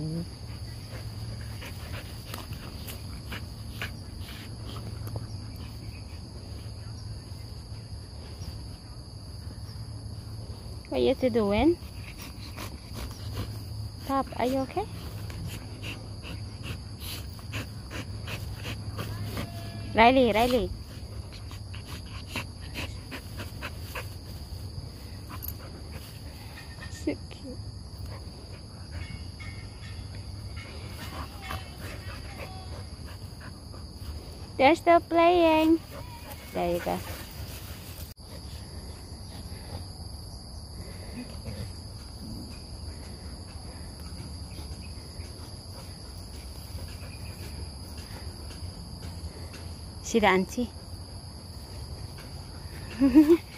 What are you doing? Pop, are you okay? Riley, Riley. So cute. They're still playing. There you go. See the auntie?